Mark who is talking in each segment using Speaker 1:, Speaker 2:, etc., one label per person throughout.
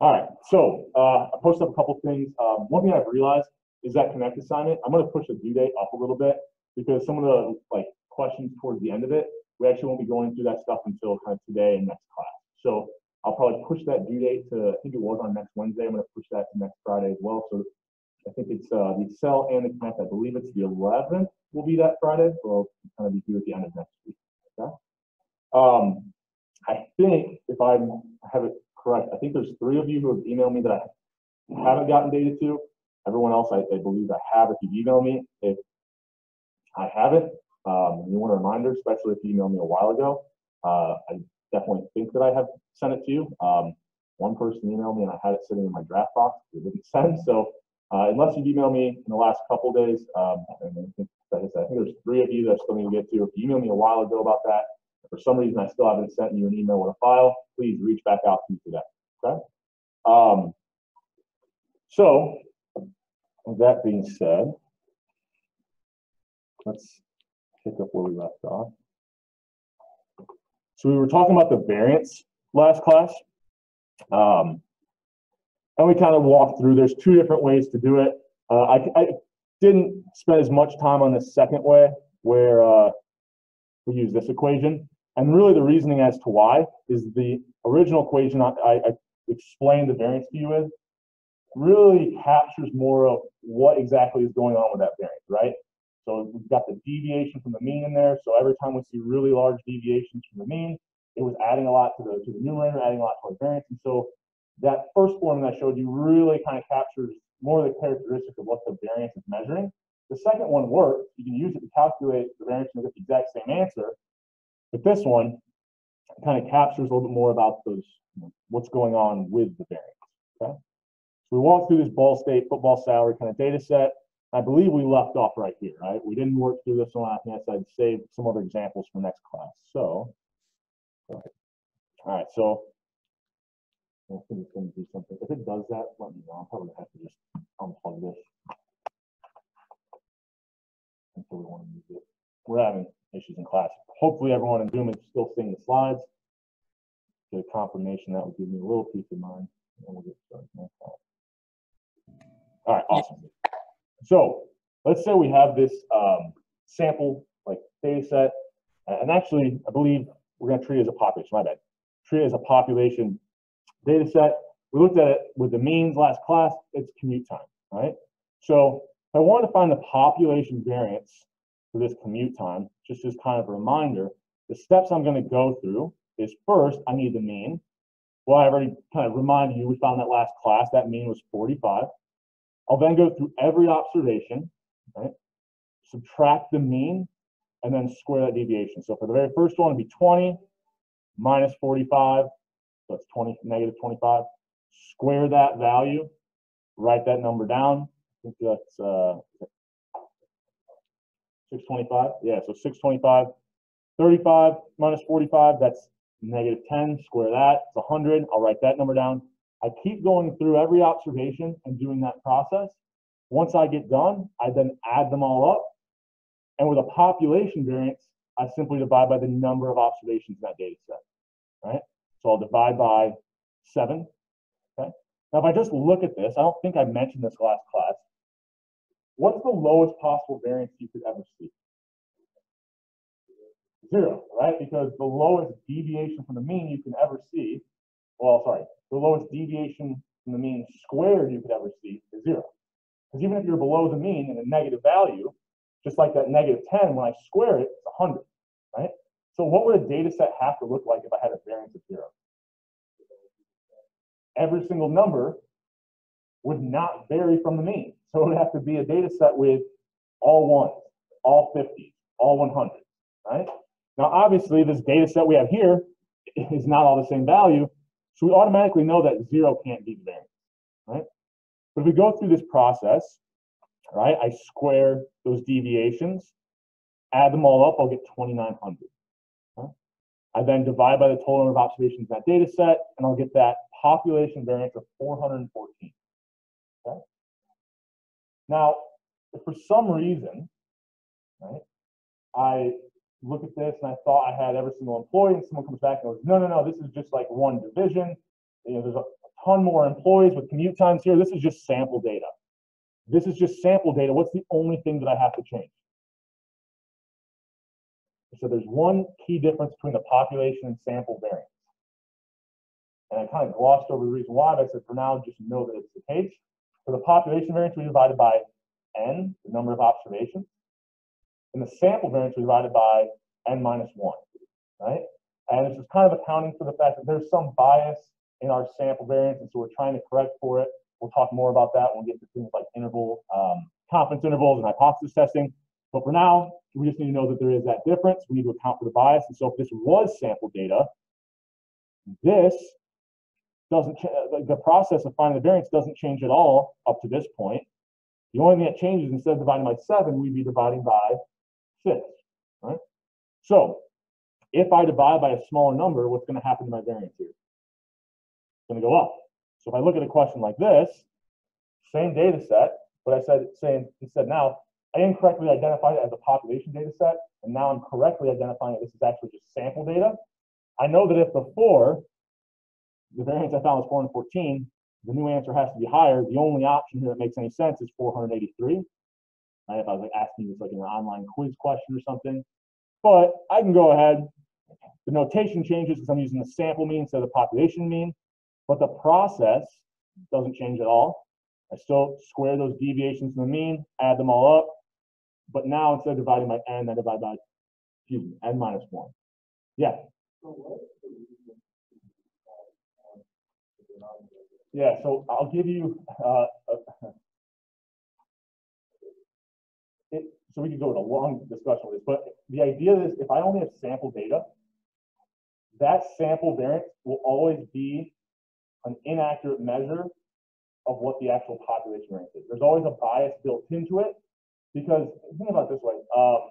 Speaker 1: All right, so uh, I posted up a couple things. Um, one thing I've realized is that Connect assignment. I'm going to push the due date up a little bit because some of the like questions towards the end of it, we actually won't be going through that stuff until kind of today and next class. So I'll probably push that due date to, I think it was on next Wednesday. I'm going to push that to next Friday as well. So I think it's uh, the Excel and the Connect. I believe it's the 11th will be that Friday. So I'll kind of be due at the end of next week. Okay. Um, I think if I have it correct, I think there's three of you who have emailed me that I haven't gotten data to. Everyone else, I, I believe I have. If you've emailed me, if I haven't, um, you want a reminder, especially if you emailed me a while ago. Uh, I definitely think that I have sent it to you. Um, one person emailed me and I had it sitting in my draft box. It didn't send. So uh, unless you've emailed me in the last couple days, um, I think, I think there's three of you that I still need to get to. If you emailed me a while ago about that, for some reason I still haven't sent you an email with a file, please reach back out to me for that. Okay. Um, so, that being said, let's pick up where we left off. So we were talking about the variance last class. Um, and we kind of walked through, there's two different ways to do it. Uh, I, I, didn't spend as much time on the second way where uh, we use this equation. And really the reasoning as to why is the original equation I, I explained the variance to you with really captures more of what exactly is going on with that variance, right? So we've got the deviation from the mean in there. So every time we see really large deviations from the mean, it was adding a lot to the, to the numerator, adding a lot to our variance. And so that first form that I showed you really kind of captures more of the characteristic of what the variance is measuring. The second one works. You can use it to calculate the variance and get the exact same answer. But this one kind of captures a little bit more about those, you know, what's going on with the variance. Okay. So we walked through this Ball State football salary kind of data set. I believe we left off right here, right? We didn't work through this one. I think I'd save some other examples for next class. So, all right. So I think it's going to do something. If it does that, let me know. I'm probably going to have to just unplug this until we want to use it. We're having issues in class. Hopefully everyone in Zoom is still seeing the slides. Get a confirmation that will give me a little peace of mind. And we'll get started. All right, awesome. So let's say we have this um, sample like data set, and actually I believe we're going to treat it as a population. My bad. Treat it as a population data set. We looked at it with the means last class. It's commute time, right? So if I wanted to find the population variance for this commute time, just as kind of a reminder, the steps I'm going to go through is first, I need the mean. Well, I already kind of reminded you, we found that last class, that mean was 45. I'll then go through every observation, right? Subtract the mean, and then square that deviation. So for the very first one, it'd be 20 minus 45, so it's 20, negative 25. Square that value, write that number down. I think that's uh, 625. Yeah, so 625. 35 minus 45, that's negative 10. Square that, it's 100. I'll write that number down. I keep going through every observation and doing that process. Once I get done, I then add them all up. And with a population variance, I simply divide by the number of observations in that data set, right? So I'll divide by seven, okay? Now, if I just look at this, I don't think I mentioned this last class. What's the lowest possible variance you could ever see? Zero, right? Because the lowest deviation from the mean you can ever see, well, sorry, the lowest deviation from the mean squared you could ever see is zero. Because even if you're below the mean in a negative value, just like that negative 10, when I square it, it's 100, right? So what would a data set have to look like if I had a variance of zero? Every single number would not vary from the mean. So it would have to be a data set with all ones, all 50s, all 100s, right? Now, obviously, this data set we have here is not all the same value, so we automatically know that zero can't be the variance, right? But if we go through this process, right, I square those deviations, add them all up, I'll get 2,900. I then divide by the total number of observations in that data set, and I'll get that population variance of 414. Now, for some reason, right, I look at this and I thought I had every single employee, and someone comes back and goes, no, no, no, this is just like one division. You know, there's a ton more employees with commute times here. This is just sample data. This is just sample data. What's the only thing that I have to change? So there's one key difference between the population and sample variance. And I kind of glossed over the reason why, but I said for now, just know that it's the case. For the population variance, we divided by n, the number of observations. And the sample variance, we divided by n minus 1, right? And this is kind of accounting for the fact that there's some bias in our sample variance, and so we're trying to correct for it. We'll talk more about that when we get to things like interval, um, confidence intervals and hypothesis testing. But for now, we just need to know that there is that difference. We need to account for the bias. And so if this was sample data, this doesn't, uh, the process of finding the variance doesn't change at all up to this point. The only thing that changes, instead of dividing by seven, we'd be dividing by six, right? So if I divide by a smaller number, what's gonna happen to my variance here? It's gonna go up. So if I look at a question like this, same data set, but I said, saying, instead now, I incorrectly identified it as a population data set, and now I'm correctly identifying it. This is actually just sample data. I know that if before the variance I found was 414, the new answer has to be higher. The only option here that makes any sense is 483. Right? If I was like asking this like an online quiz question or something. But I can go ahead. The notation changes because I'm using the sample mean instead of the population mean, but the process doesn't change at all. I still square those deviations from the mean, add them all up, but now instead of dividing by n, I divide by, excuse me, n minus 1. Yeah. Yeah, so I'll give you, uh, it, so we could go with a long discussion with this, but the idea is if I only have sample data, that sample variance will always be an inaccurate measure of what the actual population variance is. There's always a bias built into it because think about this way. Um,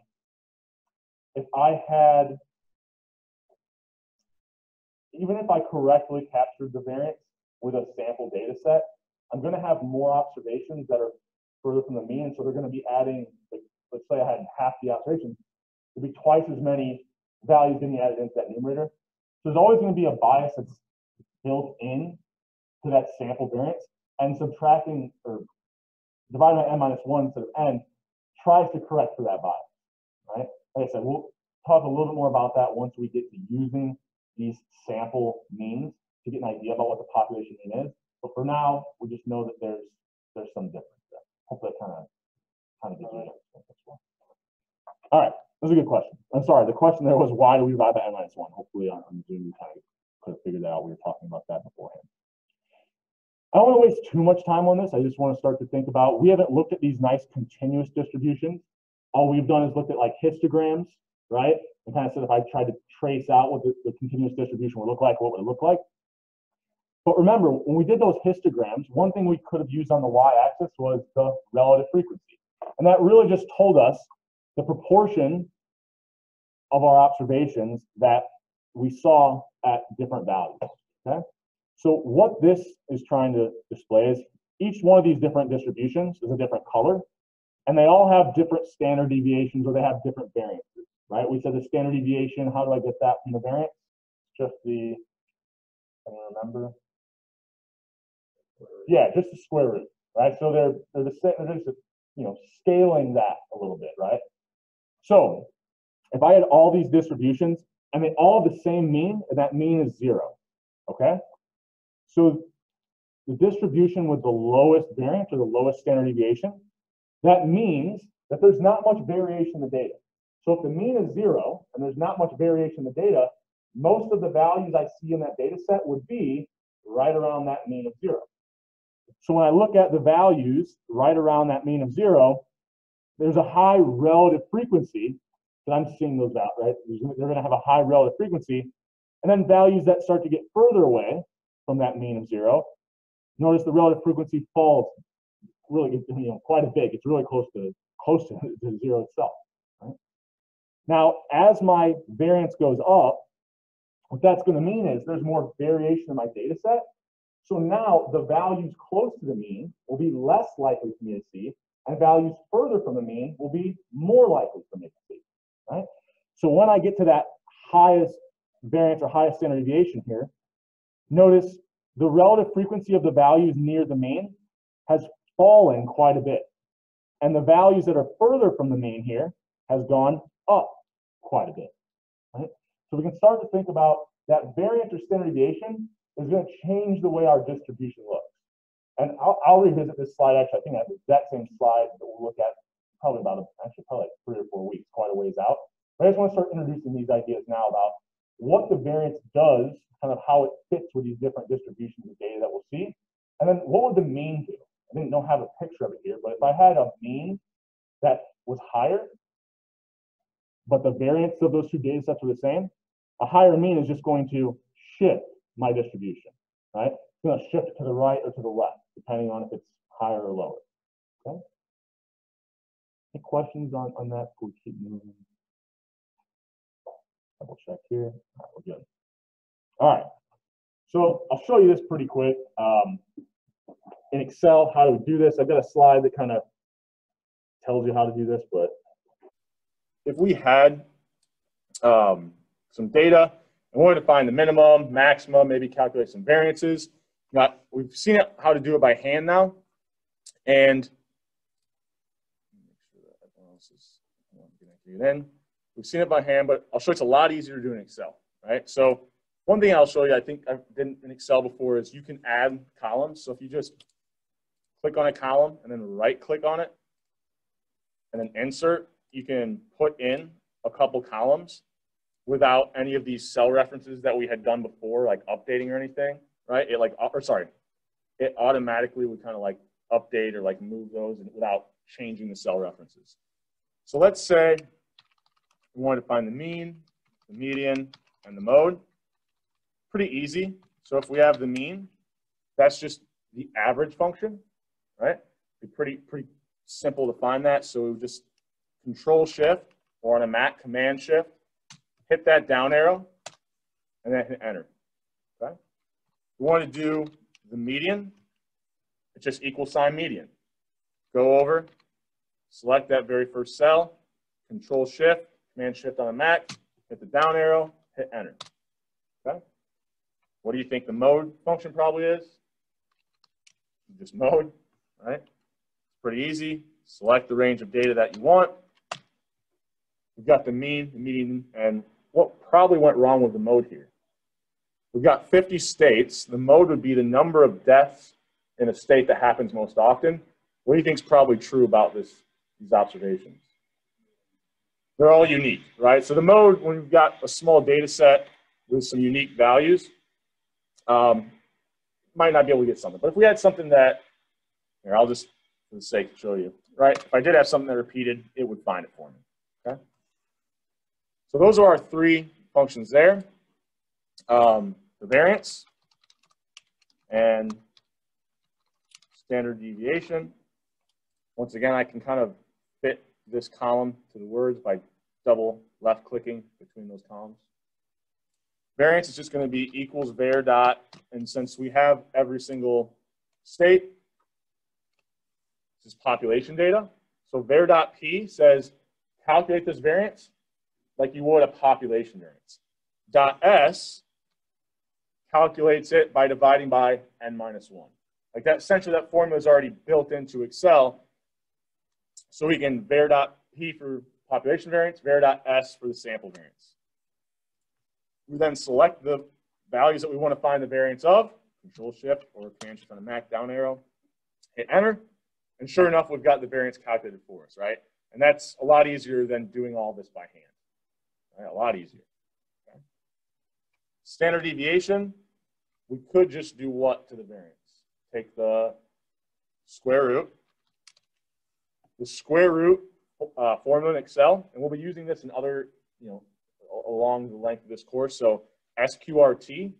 Speaker 1: if I had, even if I correctly captured the variance with a sample data set, I'm going to have more observations that are further from the mean. So they're going to be adding, like, let's say I had half the observations, there'd be twice as many values being added into that numerator. So there's always going to be a bias that's built in to that sample variance and subtracting or dividing by n minus 1 instead of n tries to correct for that bias, right? Like I said, we'll talk a little bit more about that once we get to using these sample means to get an idea about what the population mean is. But for now, we just know that there's there's some difference there. Hopefully that kind of kind of gives you well. All right, that's a good question. I'm sorry, the question there was why do we divide by n minus 1? Hopefully on, on Zoom you kind of could have figured that out. We were talking about that beforehand. I don't want to waste too much time on this. I just want to start to think about, we haven't looked at these nice continuous distributions. All we've done is looked at like histograms, right? And kind of said if I tried to trace out what the, the continuous distribution would look like, what would it look like? But remember, when we did those histograms, one thing we could have used on the y-axis was the relative frequency. And that really just told us the proportion of our observations that we saw at different values, okay? So what this is trying to display is each one of these different distributions is a different color, and they all have different standard deviations or they have different variances, right? We said the standard deviation, how do I get that from the variance? Just the, I remember. Yeah, just the square root, right? So they're, they're the same, they're just, you know, scaling that a little bit, right? So if I had all these distributions and they all have the same mean, and that mean is zero, okay? So the distribution with the lowest variance or the lowest standard deviation, that means that there's not much variation in the data. So if the mean is zero and there's not much variation in the data, most of the values I see in that data set would be right around that mean of zero. So when I look at the values right around that mean of zero, there's a high relative frequency that I'm seeing those out, right? They're going to have a high relative frequency. And then values that start to get further away, from that mean of zero. Notice the relative frequency falls really, you know, quite a bit. It's really close to close to, to zero itself. Now, as my variance goes up, what that's going to mean is there's more variation in my data set. So now the values close to the mean will be less likely for me to see, and values further from the mean will be more likely for me to see. Right? So when I get to that highest variance or highest standard deviation here, Notice the relative frequency of the values near the mean has fallen quite a bit. And the values that are further from the mean here has gone up quite a bit. Right? So we can start to think about that variance or standard deviation is going to change the way our distribution looks. And I'll, I'll revisit this slide. Actually, I think I have the exact same slide that we'll look at probably about, a, actually probably like three or four weeks, quite a ways out. But I just want to start introducing these ideas now about what the variance does, kind of how it fits with these different distributions of data that we'll see. And then what would the mean do? I didn't don't have a picture of it here, but if I had a mean that was higher, but the variance of those two data sets were the same, a higher mean is just going to shift my distribution, right? It's going to shift to the right or to the left, depending on if it's higher or lower. Okay. Any questions on, on that before we keep moving? Double check here. All right, we're good. All right. So I'll show you this pretty quick. Um, in Excel, how to do this. I've got a slide that kind of tells you how to do this, but if we had um, some data and wanted to find the minimum, maximum, maybe calculate some variances, we've seen how to do it by hand now. And in. We've seen it by hand, but I'll show you it's a lot easier to do in Excel, right? So one thing I'll show you, I think I did in Excel before, is you can add columns. So if you just click on a column and then right click on it and then insert, you can put in a couple columns without any of these cell references that we had done before, like updating or anything, right? It like, or sorry, it automatically would kind of like update or like move those without changing the cell references. So let's say we want to find the mean, the median, and the mode. Pretty easy. So if we have the mean, that's just the average function right? Be pretty, pretty simple to find that. So we just control shift or on a Mac command shift, hit that down arrow and then hit enter, okay? We want to do the median, it's just equal sign median. Go over, select that very first cell, control shift, command shift on a Mac, hit the down arrow, hit enter, okay? What do you think the mode function probably is? Just mode, right? It's pretty easy. Select the range of data that you want. We've got the mean, the median, and what probably went wrong with the mode here. We've got 50 states. The mode would be the number of deaths in a state that happens most often. What do you think is probably true about this, these observations? They're all unique, right? So the mode, when you've got a small data set with some unique values, um, might not be able to get something. But if we had something that here, I'll just, for the sake, show you. Right? If I did have something that repeated, it would find it for me. So those are our three functions there. Um, the variance and standard deviation. Once again, I can kind of fit this column to the words by double left clicking between those columns. Variance is just going to be equals var dot, and since we have every single state, this is population data. So var dot p says calculate this variance like you would a population variance. Dot .s calculates it by dividing by n minus 1. Like that, essentially that formula is already built into Excel. So we can var.p for population variance, var.s for the sample variance. We then select the values that we want to find the variance of, control shift or command on a Mac down arrow, hit enter, and sure enough, we've got the variance calculated for us, right? And that's a lot easier than doing all this by hand. Right? A lot easier. Okay? Standard deviation, we could just do what to the variance? Take the square root, the square root uh, formula in Excel, and we'll be using this in other, you know, along the length of this course. So SQRT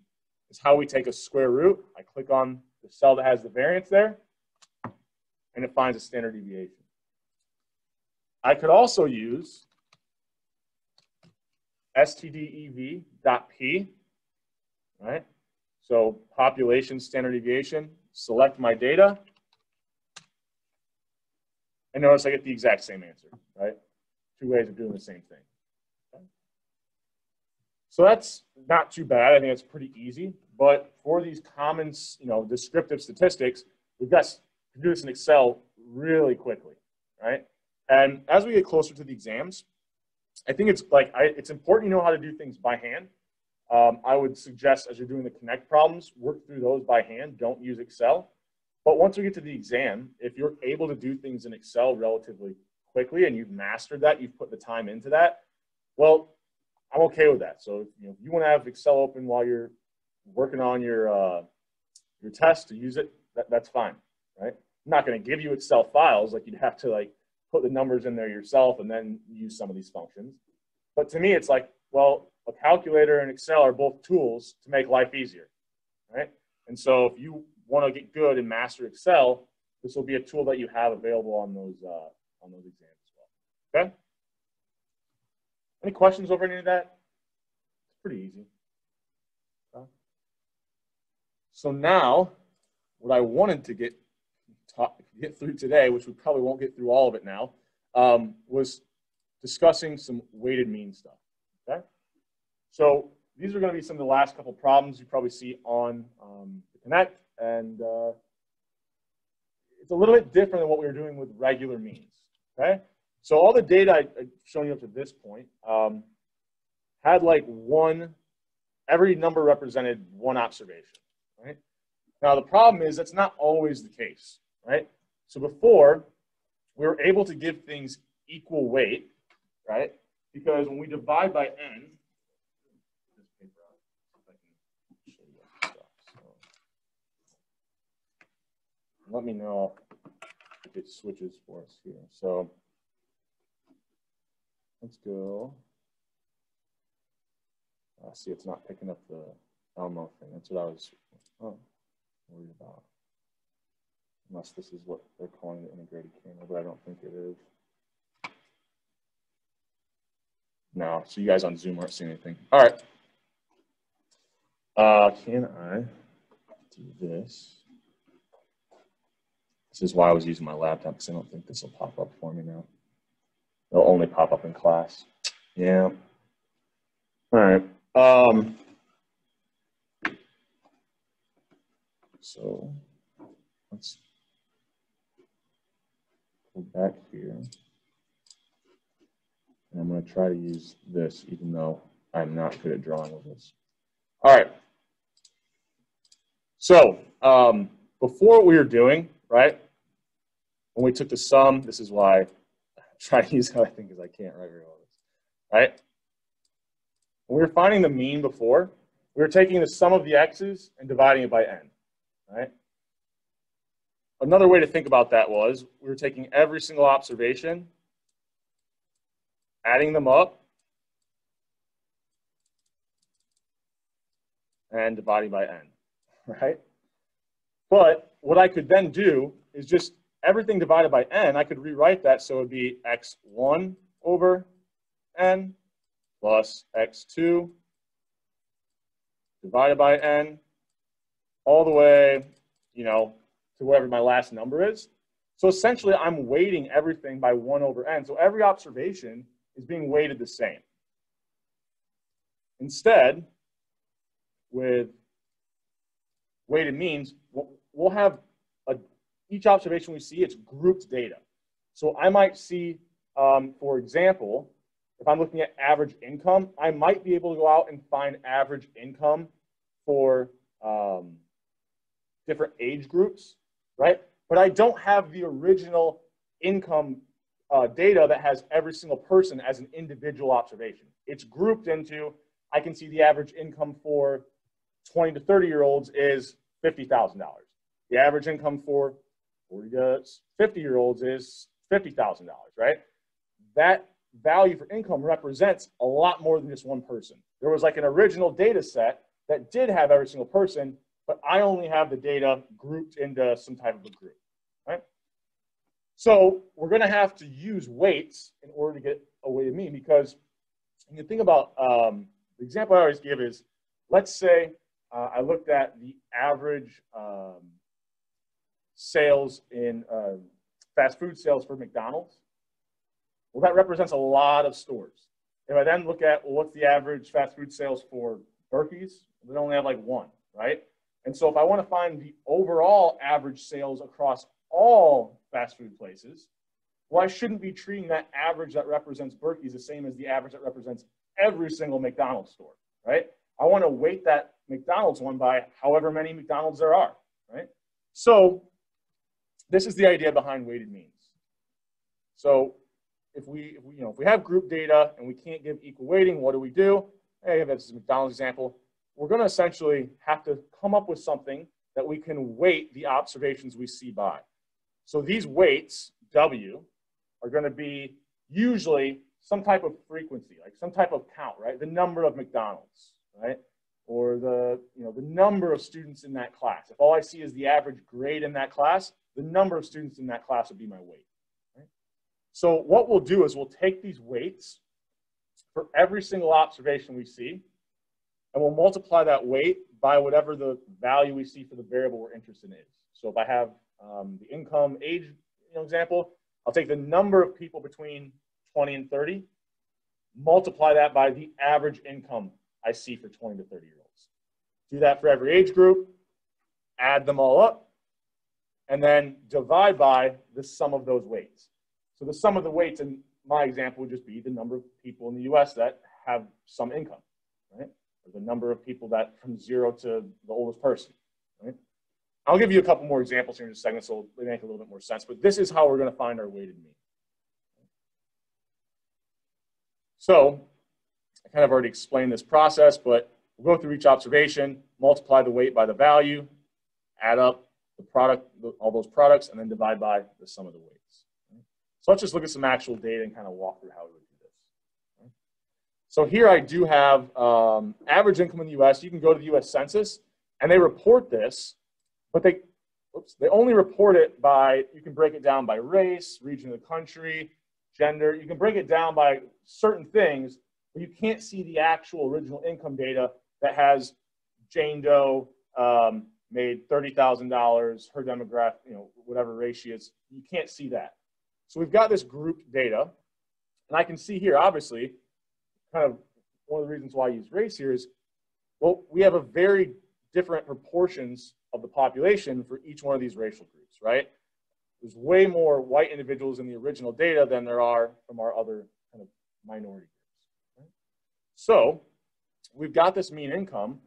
Speaker 1: is how we take a square root. I click on the cell that has the variance there, and it finds a standard deviation. I could also use stdev.p, right? So population standard deviation, select my data, and notice I get the exact same answer, right? Two ways of doing the same thing. So that's not too bad. I think it's pretty easy. but for these common, you know, descriptive statistics, we've got to do this in Excel really quickly, right? And as we get closer to the exams, I think it's like, I, it's important you know how to do things by hand. Um, I would suggest as you're doing the connect problems, work through those by hand, don't use Excel. But once we get to the exam, if you're able to do things in Excel relatively quickly and you've mastered that, you've put the time into that, well, I'm okay with that. So you know, if you want to have Excel open while you're working on your uh, your test to use it, that, that's fine, right? I'm not going to give you Excel files like you'd have to like put the numbers in there yourself and then use some of these functions. But to me, it's like, well, a calculator and Excel are both tools to make life easier, right? And so if you want to get good and master Excel, this will be a tool that you have available on those uh, on those exams as well. Okay. Any questions over any of that? It's pretty easy. So now, what I wanted to get get through today, which we probably won't get through all of it now, um, was discussing some weighted mean stuff. Okay. So these are going to be some of the last couple problems you probably see on um, the Connect, and uh, it's a little bit different than what we were doing with regular means. Okay. So all the data I, have shown you up to this point um, had like one, every number represented one observation, right? Now the problem is that's not always the case, right? So before, we were able to give things equal weight, right? Because when we divide by n, let me know if it switches for us here. So Let's go. I see it's not picking up the Elmo thing. That's what I was oh, worried about. Unless this is what they're calling the integrated camera, but I don't think it is. No, so you guys on Zoom aren't seeing anything. All right. Uh, can I do this? This is why I was using my laptop because I don't think this will pop up for me now. It'll only pop up in class. Yeah. All right. Um, so let's go back here. And I'm going to try to use this, even though I'm not good at drawing with this. All right. So um, before we were doing, right, when we took the sum, this is why I try to use how I think because I can't write very well. Right? When we were finding the mean before, we were taking the sum of the x's and dividing it by n. Right? Another way to think about that was we were taking every single observation, adding them up, and dividing by n, right? But what I could then do is just everything divided by n, I could rewrite that so it would be x1 over n plus x2 divided by n all the way, you know, to whatever my last number is. So essentially, I'm weighting everything by 1 over n. So every observation is being weighted the same. Instead, with weighted means, we'll have each observation we see, it's grouped data. So I might see, um, for example, if I'm looking at average income, I might be able to go out and find average income for um, different age groups, right? But I don't have the original income uh, data that has every single person as an individual observation. It's grouped into, I can see the average income for 20 to 30 year olds is $50,000. The average income for 40 to 50 year olds is $50,000, right? That value for income represents a lot more than just one person. There was like an original data set that did have every single person, but I only have the data grouped into some type of a group, right? So we're going to have to use weights in order to get a weighted mean because you think about um, the example I always give is, let's say uh, I looked at the average um, sales in uh, fast food sales for McDonald's, well, that represents a lot of stores. If I then look at well, what's the average fast food sales for Berkey's, they only have like one, right? And so if I want to find the overall average sales across all fast food places, well, I shouldn't be treating that average that represents Berkey's the same as the average that represents every single McDonald's store, right? I want to weight that McDonald's one by however many McDonald's there are, right? So this is the idea behind weighted means. So if we, if we, you know, if we have group data and we can't give equal weighting, what do we do? Hey, this is a McDonald's example. We're going to essentially have to come up with something that we can weight the observations we see by. So these weights, W, are going to be usually some type of frequency, like some type of count, right? The number of McDonald's, right? Or the, you know, the number of students in that class. If all I see is the average grade in that class, the number of students in that class would be my weight. Right? So what we'll do is we'll take these weights for every single observation we see, and we'll multiply that weight by whatever the value we see for the variable we're interested in is. So if I have um, the income age you know, example, I'll take the number of people between 20 and 30, multiply that by the average income I see for 20 to 30 year olds. Do that for every age group, add them all up, and then divide by the sum of those weights. So the sum of the weights in my example would just be the number of people in the US that have some income, right? Or the number of people that from zero to the oldest person, right? I'll give you a couple more examples here in a second so they make a little bit more sense, but this is how we're gonna find our weighted mean. So I kind of already explained this process, but we'll go through each observation, multiply the weight by the value, add up the product, all those products, and then divide by the sum of the weights. So let's just look at some actual data and kind of walk through how it would. So here I do have um, average income in the US. You can go to the US Census, and they report this, but they, oops, they only report it by, you can break it down by race, region of the country, gender. You can break it down by certain things, but you can't see the actual original income data that has Jane Doe um, made $30,000, her demographic, you know, whatever race she is. You can't see that. So we've got this grouped data, and I can see here, obviously, kind of one of the reasons why I use race here is, well, we have a very different proportions of the population for each one of these racial groups, right? There's way more white individuals in the original data than there are from our other kind of minority groups. Right? So we've got this mean income.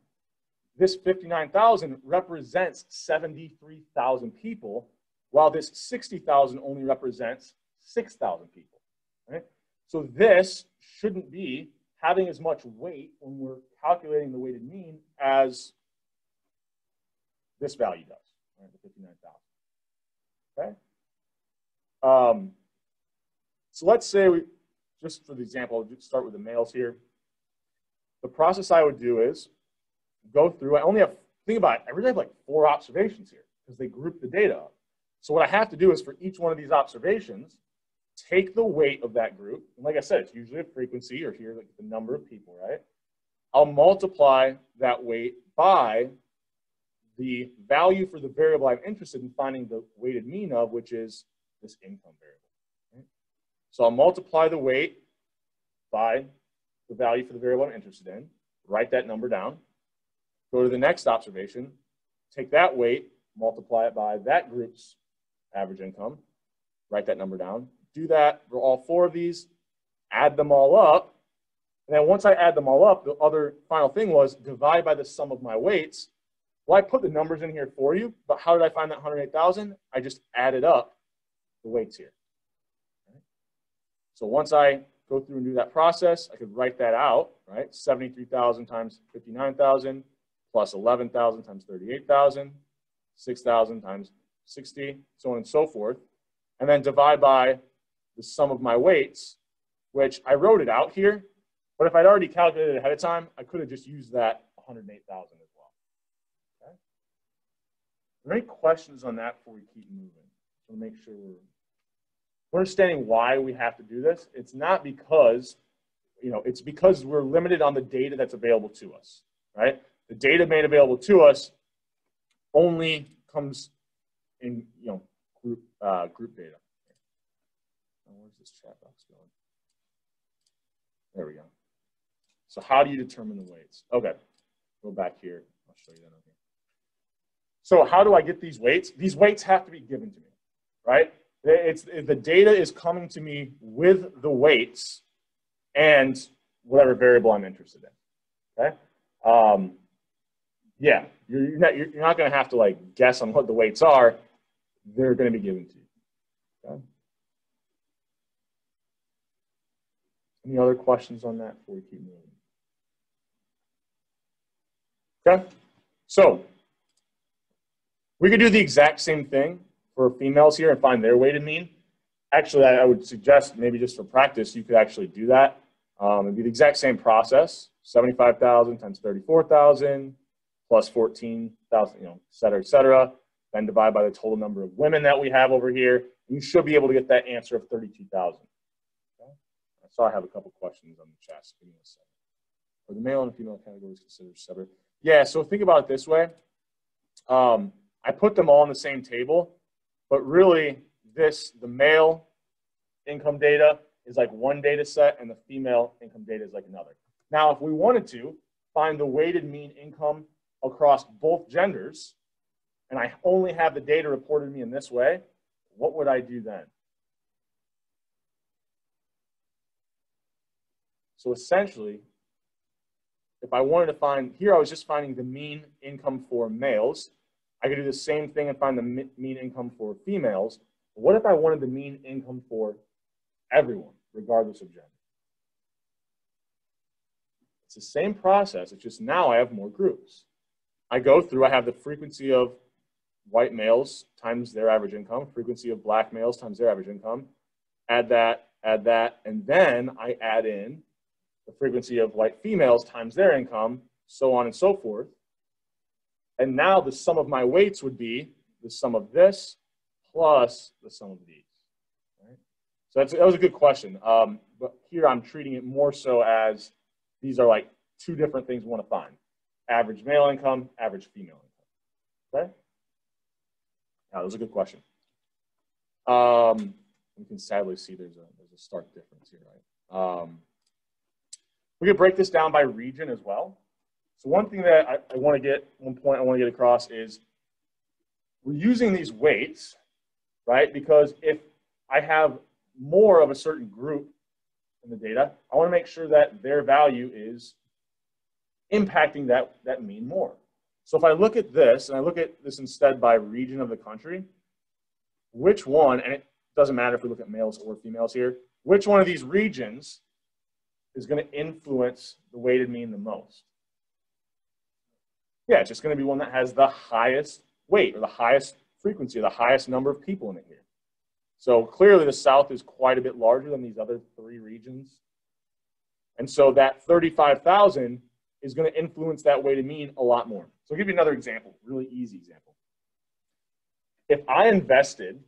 Speaker 1: This 59,000 represents 73,000 people, while this 60,000 only represents 6,000 people. Right? So this shouldn't be having as much weight when we're calculating the weighted mean as this value does, right, the 59,000. Okay? Um, so let's say we, just for the example, I'll start with the males here. The process I would do is go through, I only have, think about it, I really have like four observations here because they group the data. So what I have to do is for each one of these observations, take the weight of that group. And like I said, it's usually a frequency or here, like the number of people, right? I'll multiply that weight by the value for the variable I'm interested in finding the weighted mean of, which is this income variable. Right? So I'll multiply the weight by the value for the variable I'm interested in, write that number down, go to the next observation, take that weight, multiply it by that group's average income, write that number down, do that for all four of these, add them all up, and then once I add them all up, the other final thing was divide by the sum of my weights, well, I put the numbers in here for you, but how did I find that 108,000? I just added up the weights here. So once I go through and do that process, I could write that out, right? 73,000 times 59,000 plus 11,000 times 38,000, 6,000 times 60, so on and so forth. And then divide by the sum of my weights, which I wrote it out here, but if I'd already calculated ahead of time, I could have just used that 108,000 are there any questions on that before we keep moving? To make sure we're understanding why we have to do this. It's not because, you know, it's because we're limited on the data that's available to us, right? The data made available to us only comes in, you know, group, uh, group data. Where's this chat box going? There we go. So how do you determine the weights? Okay, go back here. I'll show you that over here. So how do I get these weights? These weights have to be given to me, right? It's, the data is coming to me with the weights and whatever variable I'm interested in, okay? Um, yeah, you're, not, you're, you're not going to have to like guess on what the weights are. They're going to be given to you. Okay? Any other questions on that before we keep moving? Okay, so we could do the exact same thing for females here and find their weighted mean. Actually, I would suggest maybe just for practice, you could actually do that. Um, it'd be the exact same process, 75,000 times 34,000 plus 14,000, you know, et cetera, et cetera. Then divide by the total number of women that we have over here. You should be able to get that answer of 32,000. Saw I have a couple questions on the chat. So give me a second. Are the male and female categories considered separate? Yeah, so think about it this way. Um, I put them all in the same table, but really this, the male income data is like one data set and the female income data is like another. Now, if we wanted to find the weighted mean income across both genders, and I only have the data reported to me in this way, what would I do then? So essentially, if I wanted to find, here I was just finding the mean income for males. I could do the same thing and find the mean income for females. What if I wanted the mean income for everyone, regardless of gender? It's the same process, it's just now I have more groups. I go through, I have the frequency of white males times their average income, frequency of black males times their average income, add that, add that, and then I add in the frequency of white females times their income, so on and so forth. And now the sum of my weights would be the sum of this plus the sum of these. Right? So that's, that was a good question. Um, but here I'm treating it more so as these are like two different things we want to find. Average male income, average female income. Okay? Now, that was a good question. Um, you can sadly see there's a, there's a stark difference here, right? Um, we could break this down by region as well. So one thing that I, I want to get, one point I want to get across is we're using these weights, right? Because if I have more of a certain group in the data, I want to make sure that their value is impacting that, that mean more. So if I look at this, and I look at this instead by region of the country, which one, and it doesn't matter if we look at males or females here, which one of these regions is going to influence the weighted mean the most? Yeah, it's just going to be one that has the highest weight or the highest frequency or the highest number of people in it here. So clearly the South is quite a bit larger than these other three regions. And so that 35,000 is going to influence that weighted mean a lot more. So I'll give you another example, really easy example. If I invested,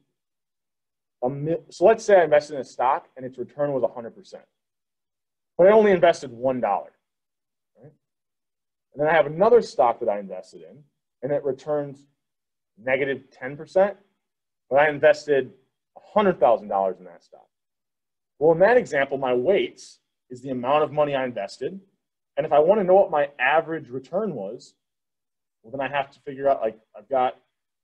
Speaker 1: a so let's say I invested in a stock and its return was 100% but I only invested $1. Right? And then I have another stock that I invested in, and it returns negative 10%, but I invested $100,000 in that stock. Well, in that example, my weights is the amount of money I invested. And if I want to know what my average return was, well, then I have to figure out, like, I've got,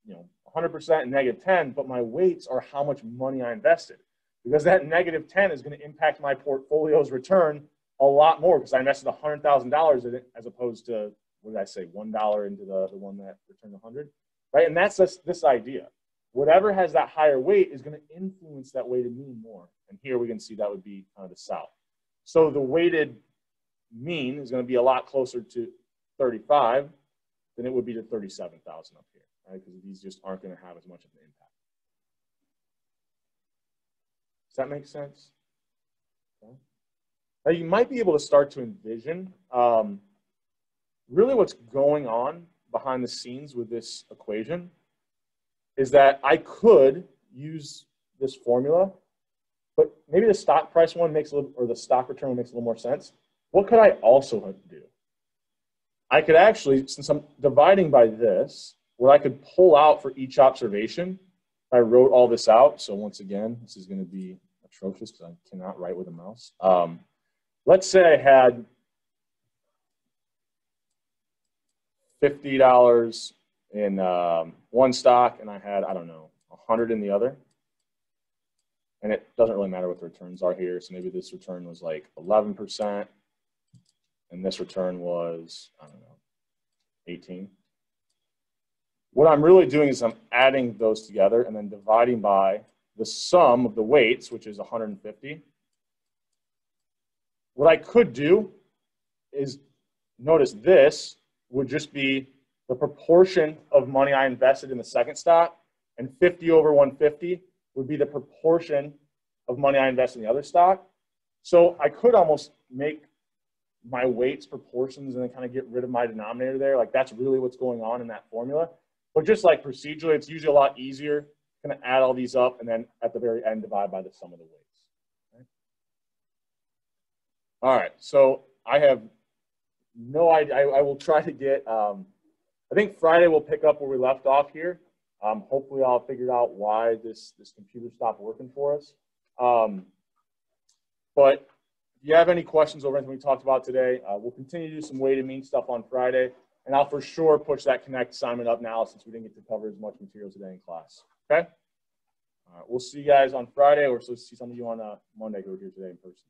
Speaker 1: you know, 100% and negative 10, but my weights are how much money I invested because that negative 10 is going to impact my portfolio's return a lot more because I invested $100,000 in it as opposed to, what did I say, $1 into the, the one that returned 100, right? And that's this, this idea. Whatever has that higher weight is going to influence that weighted mean more. And here we can see that would be kind of the south. So the weighted mean is going to be a lot closer to 35 than it would be to 37,000 up here, right? Because these just aren't going to have as much of an impact. That make sense? Okay. Now you might be able to start to envision um, really what's going on behind the scenes with this equation is that I could use this formula, but maybe the stock price one makes a little, or the stock return makes a little more sense. What could I also do? I could actually, since I'm dividing by this, what I could pull out for each observation, I wrote all this out. So once again, this is going to be atrocious because I cannot write with a mouse. Um, let's say I had $50 in um, one stock and I had, I don't know, 100 in the other. And it doesn't really matter what the returns are here. So maybe this return was like 11%, and this return was, I don't know, 18. What I'm really doing is I'm adding those together and then dividing by the sum of the weights, which is 150. What I could do is notice this would just be the proportion of money I invested in the second stock, and 50 over 150 would be the proportion of money I invested in the other stock. So I could almost make my weights proportions and then kind of get rid of my denominator there. Like that's really what's going on in that formula. But just like procedurally, it's usually a lot easier. Kind to add all these up and then at the very end divide by the sum of the weights. Okay? All right, so I have no idea. I, I will try to get, um, I think Friday we'll pick up where we left off here. Um, hopefully I'll figure out why this, this computer stopped working for us. Um, but if you have any questions over anything we talked about today, uh, we'll continue to do some weighted mean stuff on Friday. And I'll for sure push that Connect assignment up now since we didn't get to cover as much material today in class. Okay? All right, we'll see you guys on Friday or so see some of you on uh, Monday who are here today in person.